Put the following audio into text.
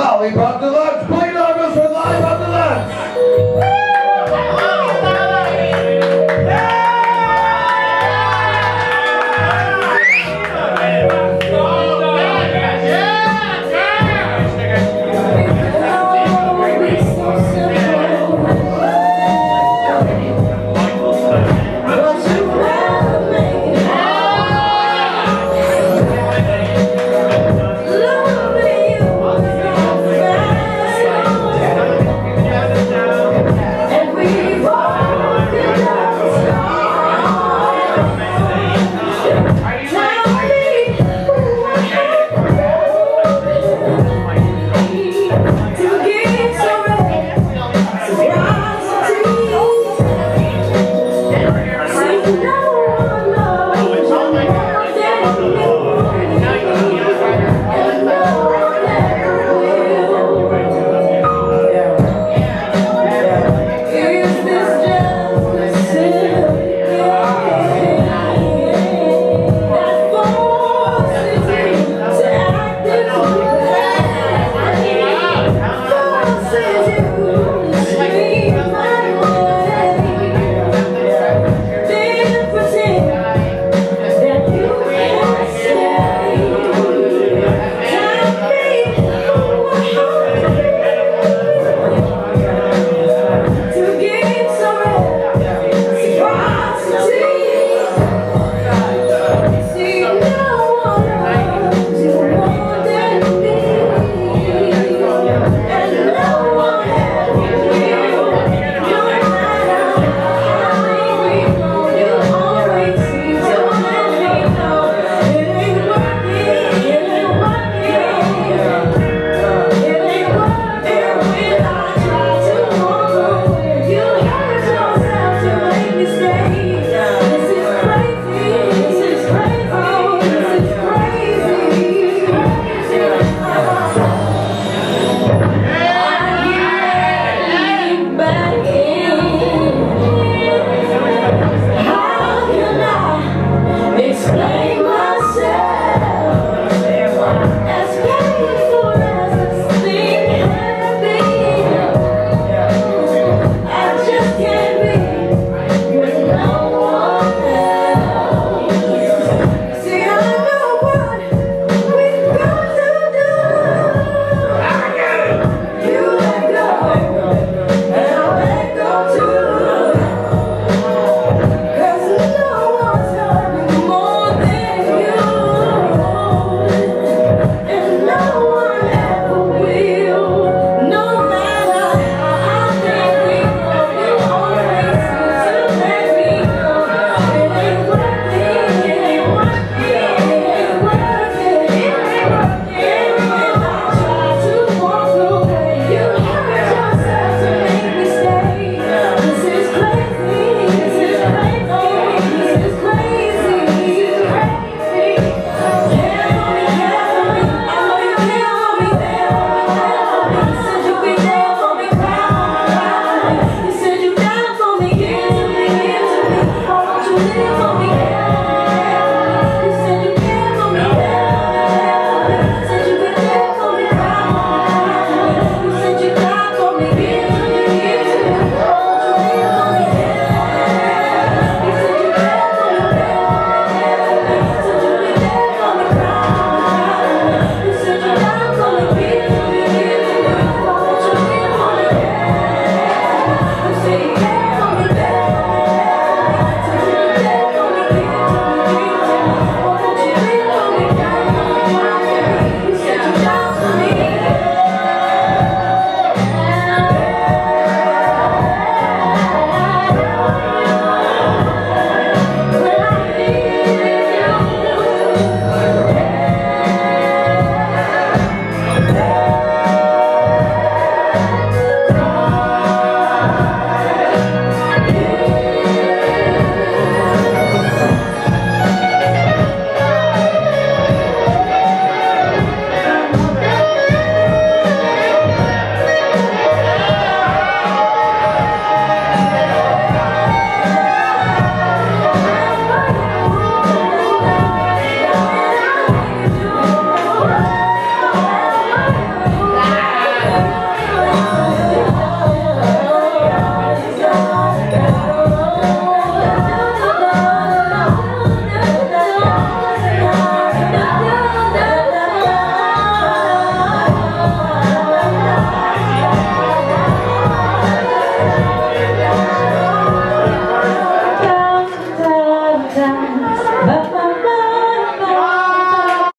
Lollipop Deluxe, play